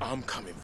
I'm coming.